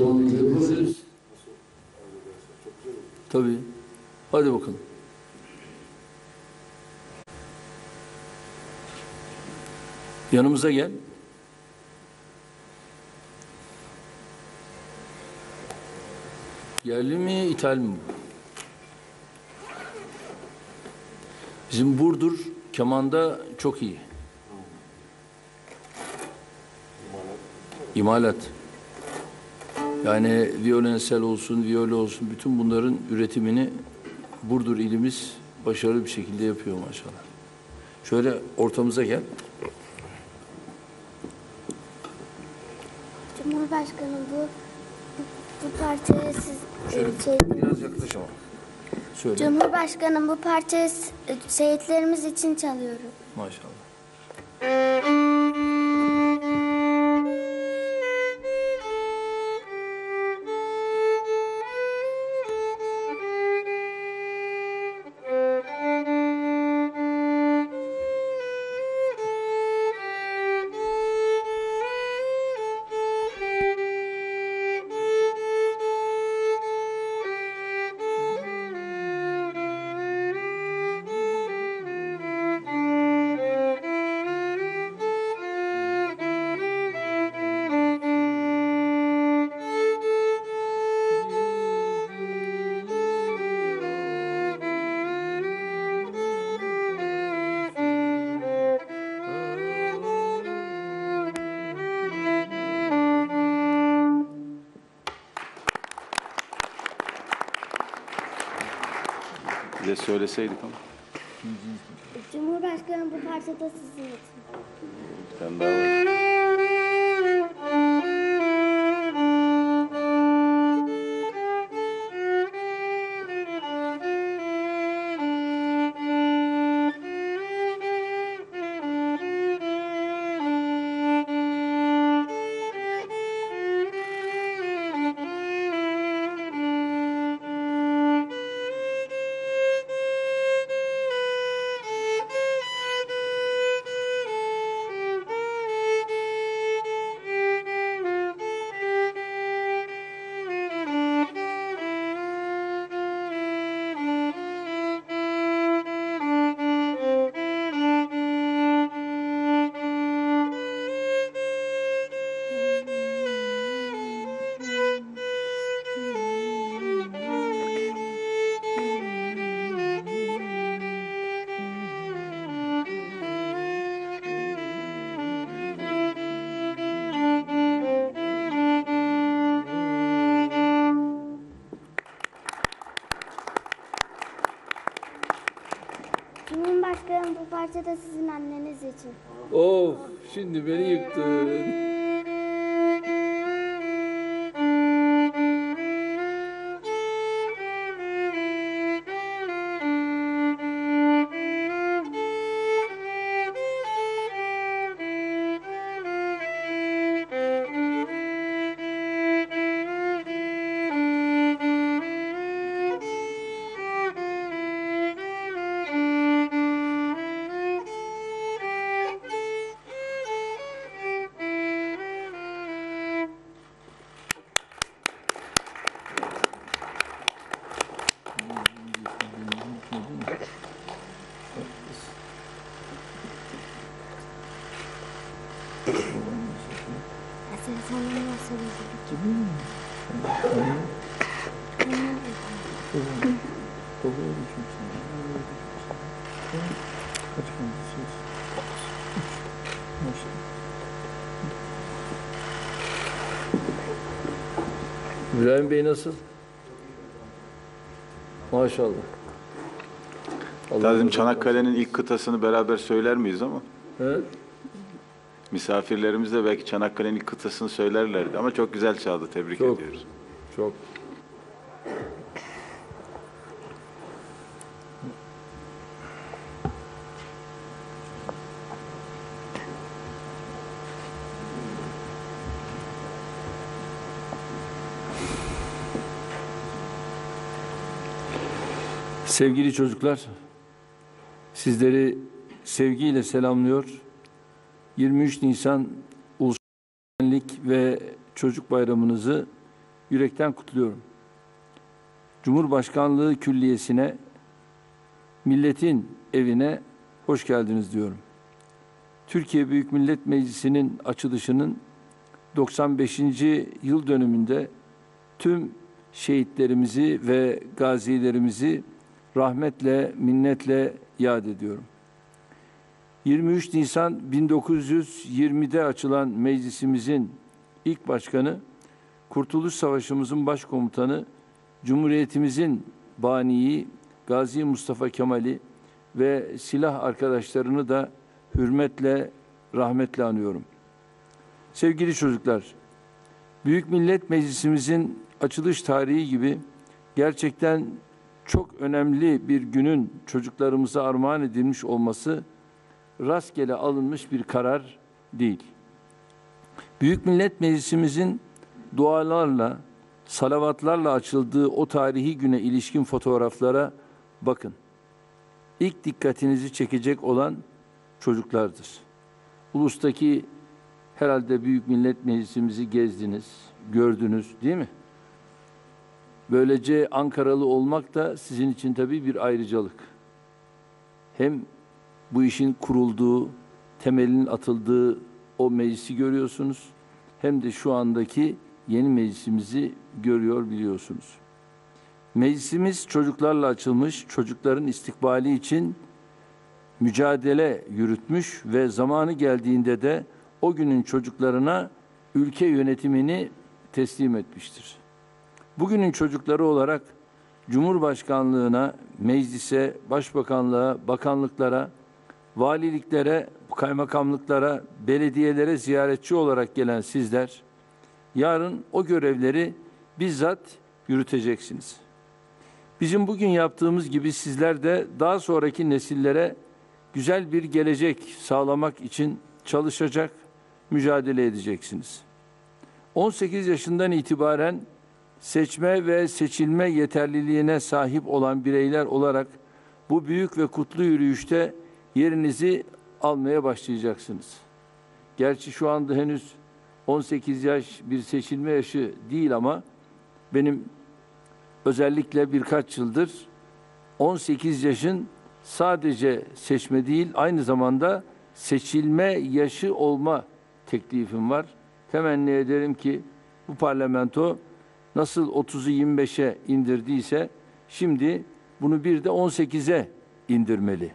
devam edebiliriz. Tabii. Hadi bakalım. Yanımıza gel. Yerli mi, ithal mi? Bizim Burdur kemanda çok iyi. İmalat. Yani violensel olsun, viyole olsun bütün bunların üretimini Burdur ilimiz başarılı bir şekilde yapıyor maşallah. Şöyle ortamıza gel. Cumhurbaşkanım bu bu, parçayı siz e, şey, Biraz yaklaş ama. Söyle. Cumhurbaşkanım bu parçayı e, şehitlerimiz için çalıyorum. Maşallah. De söyleseydik ama. Cumhurbaşkanım bu parça da sizin için. Ben daha da sizin anneniz için. Of şimdi beni yıktın. İbrahim Bey nasıl? Maşallah. Allah Dedim Çanakkale'nin ilk kıtasını beraber söyler miyiz ama? Evet. Misafirlerimiz de belki Çanakkale'nin ilk kıtasını söylerlerdi ama çok güzel çaldı. Tebrik Çok. ediyoruz. Çok. Sevgili çocuklar, sizleri sevgiyle selamlıyor. 23 Nisan Ulusal Egemenlik ve Çocuk Bayramınızı yürekten kutluyorum. Cumhurbaşkanlığı Külliyesi'ne, milletin evine hoş geldiniz diyorum. Türkiye Büyük Millet Meclisi'nin açılışının 95. yıl dönümünde tüm şehitlerimizi ve gazilerimizi rahmetle, minnetle yad ediyorum. 23 Nisan 1920'de açılan meclisimizin ilk başkanı, Kurtuluş Savaşımızın başkomutanı, Cumhuriyetimizin baniyi Gazi Mustafa Kemal'i ve silah arkadaşlarını da hürmetle, rahmetle anıyorum. Sevgili çocuklar, Büyük Millet Meclisimizin açılış tarihi gibi gerçekten çok önemli bir günün çocuklarımıza armağan edilmiş olması rastgele alınmış bir karar değil. Büyük Millet Meclisimizin dualarla, salavatlarla açıldığı o tarihi güne ilişkin fotoğraflara bakın. İlk dikkatinizi çekecek olan çocuklardır. Ulustaki herhalde Büyük Millet Meclisimizi gezdiniz, gördünüz değil mi? Böylece Ankaralı olmak da sizin için tabii bir ayrıcalık. Hem bu işin kurulduğu, temelinin atıldığı o meclisi görüyorsunuz. Hem de şu andaki yeni meclisimizi görüyor biliyorsunuz. Meclisimiz çocuklarla açılmış, çocukların istikbali için mücadele yürütmüş ve zamanı geldiğinde de o günün çocuklarına ülke yönetimini teslim etmiştir. Bugünün çocukları olarak Cumhurbaşkanlığına, meclise, başbakanlığa, bakanlıklara, valiliklere, kaymakamlıklara, belediyelere ziyaretçi olarak gelen sizler, yarın o görevleri bizzat yürüteceksiniz. Bizim bugün yaptığımız gibi sizler de daha sonraki nesillere güzel bir gelecek sağlamak için çalışacak, mücadele edeceksiniz. 18 yaşından itibaren seçme ve seçilme yeterliliğine sahip olan bireyler olarak bu büyük ve kutlu yürüyüşte yerinizi almaya başlayacaksınız. Gerçi şu anda henüz 18 yaş bir seçilme yaşı değil ama benim özellikle birkaç yıldır 18 yaşın sadece seçme değil aynı zamanda seçilme yaşı olma teklifim var. Temenni ederim ki bu parlamento nasıl 30'u 25'e indirdiyse şimdi bunu bir de 18'e indirmeli.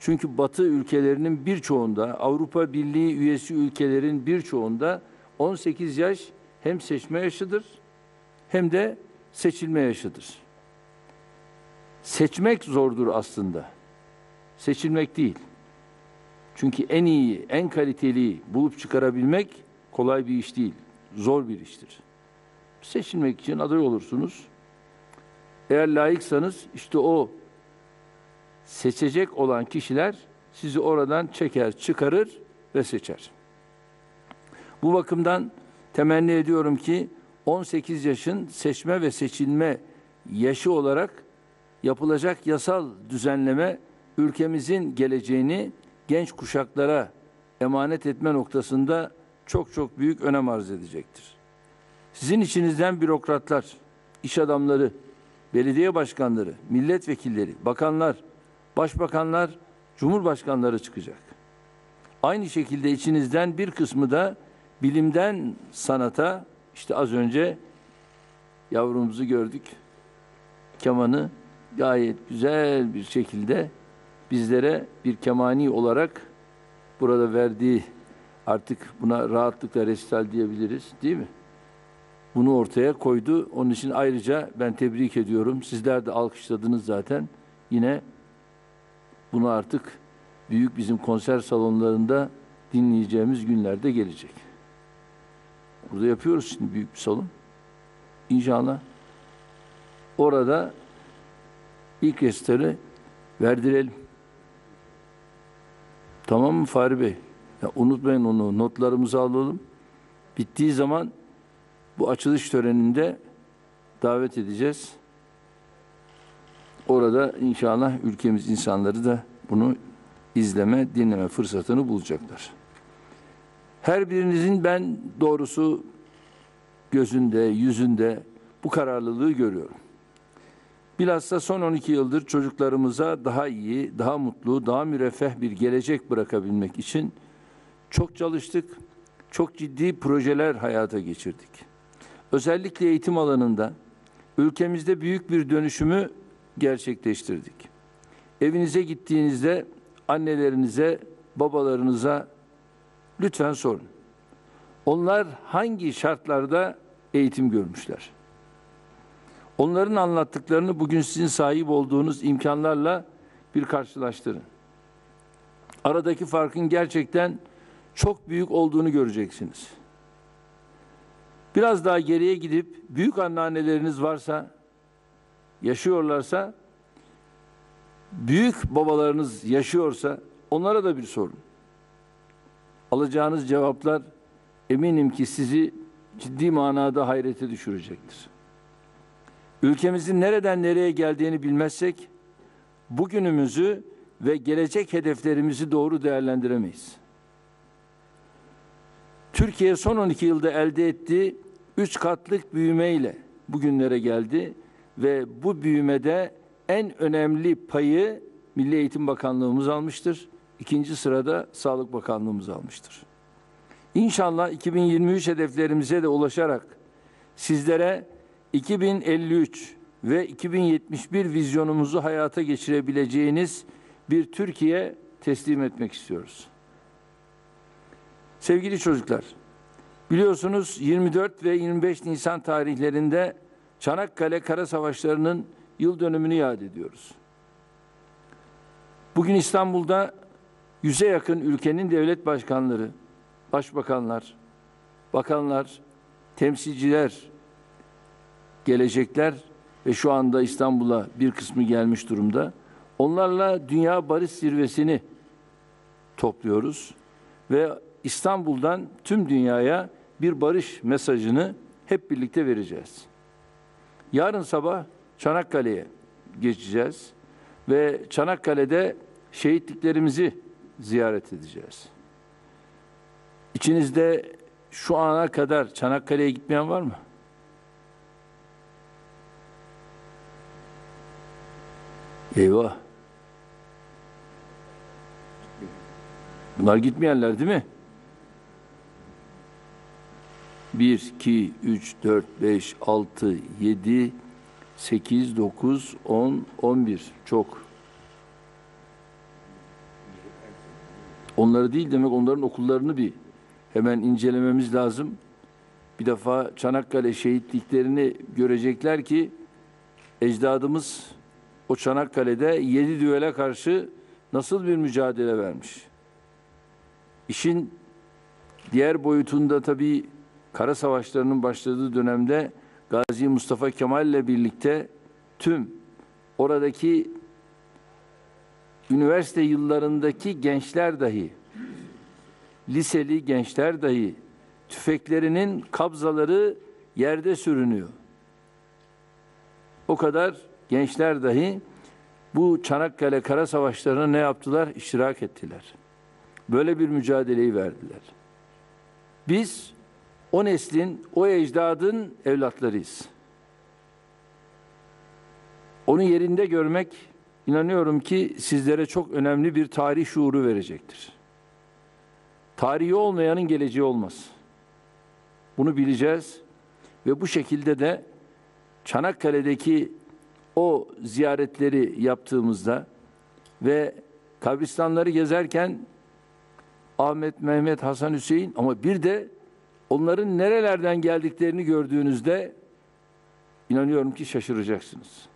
Çünkü Batı ülkelerinin birçoğunda, Avrupa Birliği üyesi ülkelerin birçoğunda 18 yaş hem seçme yaşıdır hem de seçilme yaşıdır. Seçmek zordur aslında. Seçilmek değil. Çünkü en iyi, en kaliteli bulup çıkarabilmek kolay bir iş değil. Zor bir iştir. Seçilmek için aday olursunuz. Eğer layıksanız işte o seçecek olan kişiler sizi oradan çeker, çıkarır ve seçer. Bu bakımdan temenni ediyorum ki 18 yaşın seçme ve seçilme yaşı olarak yapılacak yasal düzenleme ülkemizin geleceğini genç kuşaklara emanet etme noktasında çok çok büyük önem arz edecektir. Sizin içinizden bürokratlar, iş adamları, belediye başkanları, milletvekilleri, bakanlar, başbakanlar, cumhurbaşkanları çıkacak. Aynı şekilde içinizden bir kısmı da bilimden sanata, işte az önce yavrumuzu gördük. Kemanı gayet güzel bir şekilde bizlere bir kemani olarak burada verdiği artık buna rahatlıkla resital diyebiliriz değil mi? Bunu ortaya koydu. Onun için ayrıca ben tebrik ediyorum. Sizler de alkışladınız zaten. Yine bunu artık büyük bizim konser salonlarında dinleyeceğimiz günlerde gelecek. Burada yapıyoruz şimdi büyük bir salon. İnşallah orada ilk eseri verdirelim. Tamam mı Fahri Bey? Ya unutmayın onu. Notlarımızı alalım. Bittiği zaman bu açılış töreninde davet edeceğiz. Orada inşallah ülkemiz insanları da bunu izleme, dinleme fırsatını bulacaklar. Her birinizin ben doğrusu gözünde, yüzünde bu kararlılığı görüyorum. Bilhassa son 12 yıldır çocuklarımıza daha iyi, daha mutlu, daha müreffeh bir gelecek bırakabilmek için çok çalıştık, çok ciddi projeler hayata geçirdik. Özellikle eğitim alanında ülkemizde büyük bir dönüşümü gerçekleştirdik. Evinize gittiğinizde annelerinize, babalarınıza lütfen sorun. Onlar hangi şartlarda eğitim görmüşler? Onların anlattıklarını bugün sizin sahip olduğunuz imkanlarla bir karşılaştırın. Aradaki farkın gerçekten çok büyük olduğunu göreceksiniz. Biraz daha geriye gidip büyük anneanneleriniz varsa, yaşıyorlarsa, büyük babalarınız yaşıyorsa onlara da bir sorun. Alacağınız cevaplar eminim ki sizi ciddi manada hayrete düşürecektir. Ülkemizin nereden nereye geldiğini bilmezsek bugünümüzü ve gelecek hedeflerimizi doğru değerlendiremeyiz. Türkiye son 12 yılda elde ettiği 3 katlık büyümeyle bugünlere geldi ve bu büyümede en önemli payı Milli Eğitim Bakanlığımız almıştır. İkinci sırada Sağlık Bakanlığımız almıştır. İnşallah 2023 hedeflerimize de ulaşarak sizlere 2053 ve 2071 vizyonumuzu hayata geçirebileceğiniz bir Türkiye teslim etmek istiyoruz. Sevgili çocuklar, biliyorsunuz 24 ve 25 Nisan tarihlerinde Çanakkale Kara Savaşları'nın yıl dönümünü yad ediyoruz. Bugün İstanbul'da yüze yakın ülkenin devlet başkanları, başbakanlar, bakanlar, temsilciler gelecekler ve şu anda İstanbul'a bir kısmı gelmiş durumda. Onlarla Dünya Barış Zirvesi'ni topluyoruz ve İstanbul'dan tüm dünyaya bir barış mesajını hep birlikte vereceğiz. Yarın sabah Çanakkale'ye geçeceğiz ve Çanakkale'de şehitliklerimizi ziyaret edeceğiz. İçinizde şu ana kadar Çanakkale'ye gitmeyen var mı? Eyvah. Bunlar gitmeyenler değil mi? 1, 2, 3, 4, 5, 6, 7, 8, 9, 10, 11. Çok. Onları değil demek onların okullarını bir hemen incelememiz lazım. Bir defa Çanakkale şehitliklerini görecekler ki ecdadımız o Çanakkale'de yedi düvele karşı nasıl bir mücadele vermiş. İşin diğer boyutunda tabii kara savaşlarının başladığı dönemde Gazi Mustafa Kemal ile birlikte tüm oradaki üniversite yıllarındaki gençler dahi, liseli gençler dahi tüfeklerinin kabzaları yerde sürünüyor. O kadar gençler dahi bu Çanakkale Kara Savaşları'na ne yaptılar? İştirak ettiler. Böyle bir mücadeleyi verdiler. Biz o neslin, o ecdadın evlatlarıyız. Onu yerinde görmek inanıyorum ki sizlere çok önemli bir tarih şuuru verecektir. Tarihi olmayanın geleceği olmaz. Bunu bileceğiz ve bu şekilde de Çanakkale'deki o ziyaretleri yaptığımızda ve kabristanları gezerken Ahmet, Mehmet, Hasan, Hüseyin ama bir de onların nerelerden geldiklerini gördüğünüzde inanıyorum ki şaşıracaksınız.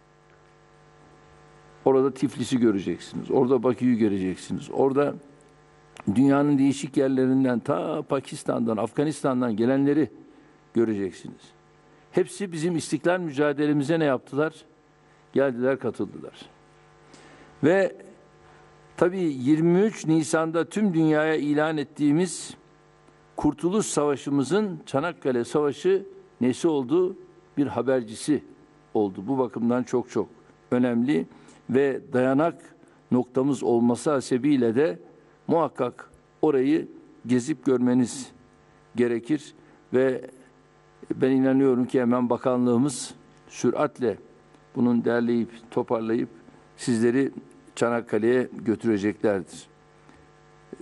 Orada Tiflis'i göreceksiniz. Orada Bakü'yü göreceksiniz. Orada dünyanın değişik yerlerinden ta Pakistan'dan, Afganistan'dan gelenleri göreceksiniz. Hepsi bizim istiklal mücadelemize ne yaptılar? Geldiler, katıldılar. Ve tabii 23 Nisan'da tüm dünyaya ilan ettiğimiz Kurtuluş Savaşımızın Çanakkale Savaşı nesi oldu? Bir habercisi oldu. Bu bakımdan çok çok önemli ve dayanak noktamız olması hasebiyle de muhakkak orayı gezip görmeniz gerekir ve Ben inanıyorum ki hemen bakanlığımız süratle bunun derleyip toparlayıp sizleri Çanakkale'ye götüreceklerdir.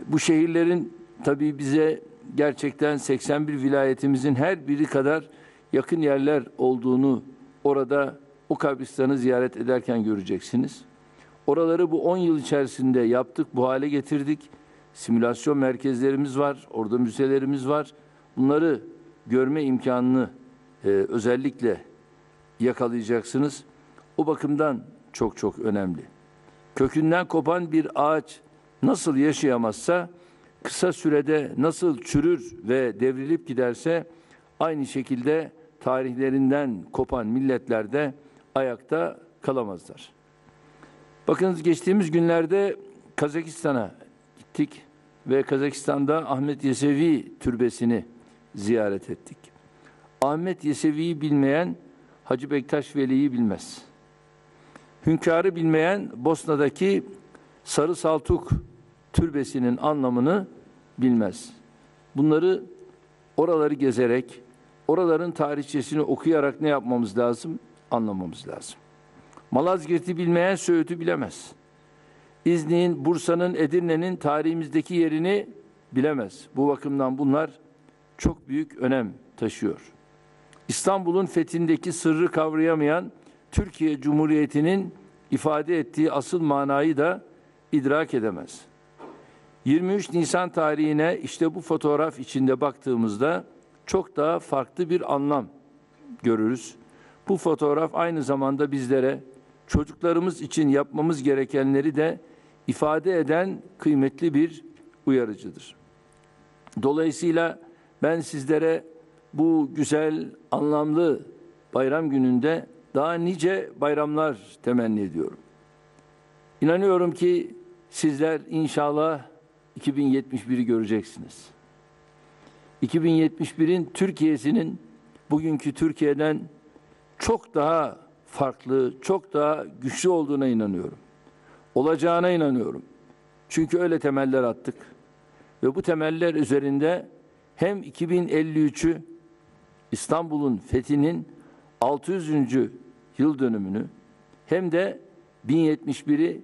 Bu şehirlerin tabii bize gerçekten 81 vilayetimizin her biri kadar yakın yerler olduğunu orada o kabristanı ziyaret ederken göreceksiniz. Oraları bu 10 yıl içerisinde yaptık, bu hale getirdik. Simülasyon merkezlerimiz var, orada müzelerimiz var. Bunları görme imkanını e, özellikle yakalayacaksınız. O bakımdan çok çok önemli. Kökünden kopan bir ağaç nasıl yaşayamazsa, kısa sürede nasıl çürür ve devrilip giderse, aynı şekilde tarihlerinden kopan milletler de ayakta kalamazlar. Bakınız geçtiğimiz günlerde Kazakistan'a gittik ve Kazakistan'da Ahmet Yesevi türbesini ziyaret ettik. Ahmet Yesevi'yi bilmeyen Hacı Bektaş Veli'yi bilmez. Hünkârı bilmeyen Bosna'daki Sarı Saltuk türbesinin anlamını bilmez. Bunları oraları gezerek, oraların tarihçesini okuyarak ne yapmamız lazım? Anlamamız lazım. Malazgirt'i bilmeyen Söğüt'ü bilemez. İznik'in, Bursa'nın, Edirne'nin tarihimizdeki yerini bilemez. Bu bakımdan bunlar çok büyük önem taşıyor. İstanbul'un fethindeki sırrı kavrayamayan Türkiye Cumhuriyeti'nin ifade ettiği asıl manayı da idrak edemez. 23 Nisan tarihine işte bu fotoğraf içinde baktığımızda çok daha farklı bir anlam görürüz. Bu fotoğraf aynı zamanda bizlere çocuklarımız için yapmamız gerekenleri de ifade eden kıymetli bir uyarıcıdır. Dolayısıyla ben sizlere bu güzel, anlamlı bayram gününde daha nice bayramlar temenni ediyorum. İnanıyorum ki sizler inşallah 2071'i göreceksiniz. 2071'in Türkiye'sinin bugünkü Türkiye'den çok daha farklı, çok daha güçlü olduğuna inanıyorum. Olacağına inanıyorum. Çünkü öyle temeller attık. Ve bu temeller üzerinde hem 2053'ü İstanbul'un fethinin 600. yıl dönümünü hem de 1071'i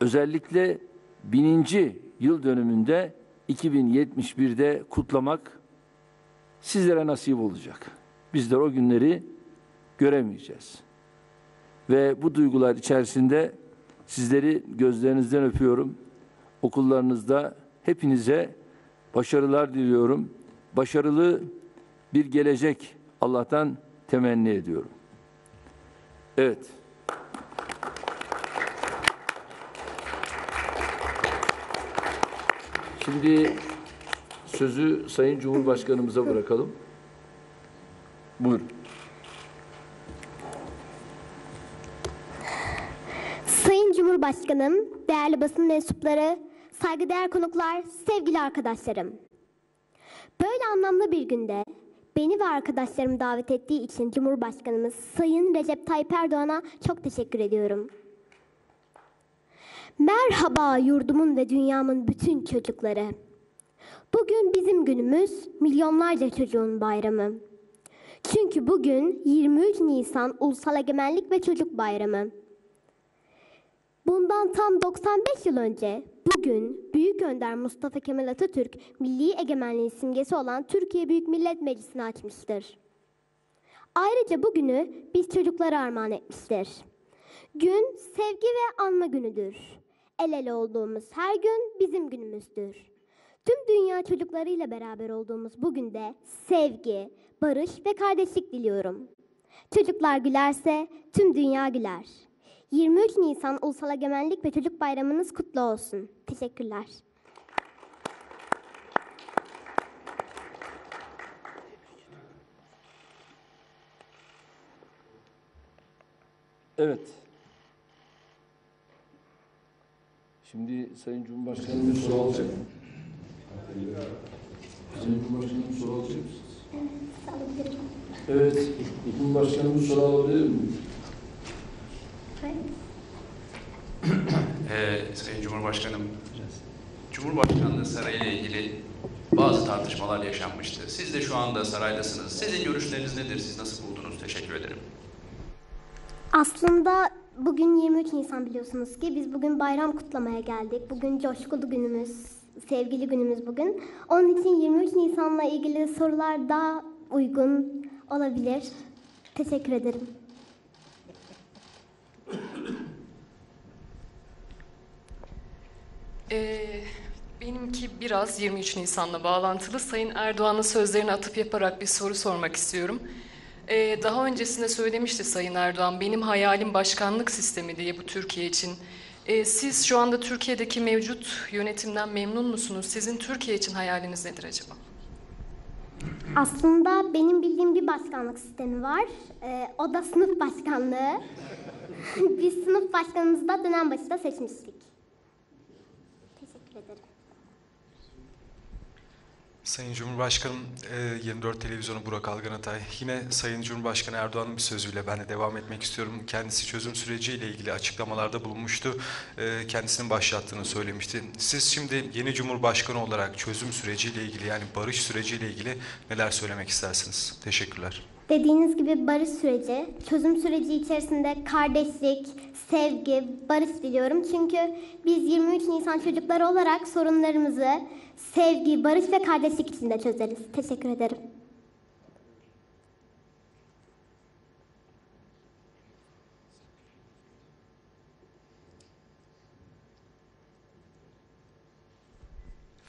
özellikle 1000. yıl dönümünde 2071'de kutlamak sizlere nasip olacak. Bizler o günleri göremeyeceğiz. Ve bu duygular içerisinde sizleri gözlerinizden öpüyorum. Okullarınızda hepinize başarılar diliyorum. Başarılı bir gelecek Allah'tan temenni ediyorum. Evet. Şimdi sözü Sayın Cumhurbaşkanımıza bırakalım. Buyurun. Sayın Cumhurbaşkanım, değerli basın mensupları, saygıdeğer konuklar, sevgili arkadaşlarım. Böyle anlamlı bir günde beni ve arkadaşlarımı davet ettiği için Cumhurbaşkanımız Sayın Recep Tayyip Erdoğan'a çok teşekkür ediyorum. Merhaba yurdumun ve dünyamın bütün çocukları. Bugün bizim günümüz, milyonlarca çocuğun bayramı. Çünkü bugün 23 Nisan Ulusal Egemenlik ve Çocuk Bayramı. Bundan tam 95 yıl önce bugün Büyük Önder Mustafa Kemal Atatürk milli egemenliğin simgesi olan Türkiye Büyük Millet Meclisi'ni açmıştır. Ayrıca bugünü biz çocuklara armağan etmiştir. Gün sevgi ve anma günüdür. El ele olduğumuz her gün bizim günümüzdür. Tüm dünya çocuklarıyla beraber olduğumuz bu günde sevgi, barış ve kardeşlik diliyorum. Çocuklar gülerse tüm dünya güler. 23 Nisan Ulusal Egemenlik ve Çocuk Bayramınız kutlu olsun. Teşekkürler. Evet. Şimdi Sayın Cumhurbaşkanımız soru alacak. Sayın Cumhurbaşkanımız soru alacak mısınız? Evet. Cumhurbaşkanımız soru alabilir mi? Ee, Sayın Cumhurbaşkanım, Cumhurbaşkanlığı Sarayı ile ilgili bazı tartışmalar yaşanmıştı. Siz de şu anda saraydasınız. Sizin görüşleriniz nedir? Siz nasıl buldunuz? Teşekkür ederim. Aslında bugün 23 Nisan biliyorsunuz ki biz bugün bayram kutlamaya geldik. Bugün coşkulu günümüz, sevgili günümüz bugün. Onun için 23 Nisan'la ilgili sorular daha uygun olabilir. Teşekkür ederim. Ee, benimki biraz 23 Nisan'la bağlantılı. Sayın Erdoğan'ın sözlerine atıp yaparak bir soru sormak istiyorum. Ee, daha öncesinde söylemişti Sayın Erdoğan, benim hayalim başkanlık sistemi diye bu Türkiye için. Ee, siz şu anda Türkiye'deki mevcut yönetimden memnun musunuz? Sizin Türkiye için hayaliniz nedir acaba? Aslında benim bildiğim bir başkanlık sistemi var. Ee, o da sınıf başkanlığı. Biz sınıf başkanımızı da dönem başında seçmiştik. Teşekkür ederim. Sayın Cumhurbaşkanım, e, 24 Televizyonu Burak Algan Atay. Yine Sayın Cumhurbaşkanı Erdoğan'ın bir sözüyle ben de devam etmek istiyorum. Kendisi çözüm süreciyle ilgili açıklamalarda bulunmuştu. E, Kendisinin başlattığını söylemişti. Siz şimdi yeni Cumhurbaşkanı olarak çözüm süreciyle ilgili yani barış süreciyle ilgili neler söylemek istersiniz? Teşekkürler. Dediğiniz gibi barış süreci, çözüm süreci içerisinde kardeşlik, sevgi, barış diliyorum. Çünkü biz 23 Nisan çocukları olarak sorunlarımızı sevgi, barış ve kardeşlik içinde çözeriz. Teşekkür ederim.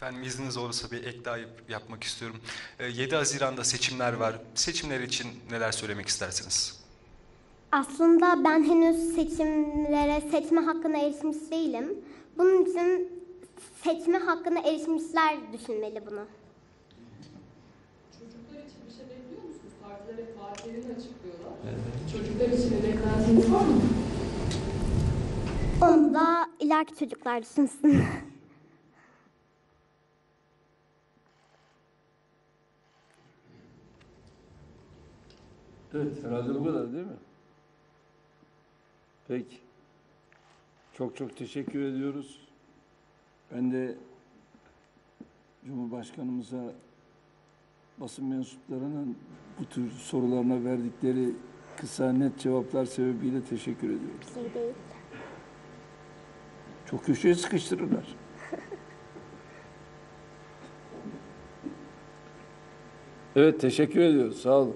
Efendim izniniz olursa bir ek daha yap- yapmak istiyorum. E, 7 Haziran'da seçimler var. Seçimler için neler söylemek istersiniz? Aslında ben henüz seçimlere, seçme hakkına erişmiş değilim. Bunun için seçme hakkına erişmişler düşünmeli bunu. Çocuklar için bir şey bekliyor musunuz? Partilere vaatlerini açıklıyorlar. Çocuklar için bir beklentiniz var mı? Onu da ileriki çocuklar düşünsün. Evet, herhalde bu kadar değil mi? Peki. Çok çok teşekkür ediyoruz. Ben de Cumhurbaşkanımıza basın mensuplarının bu tür sorularına verdikleri kısa net cevaplar sebebiyle teşekkür ediyorum. Şey değil. Çok köşeye sıkıştırırlar. Evet teşekkür ediyoruz. Sağ olun.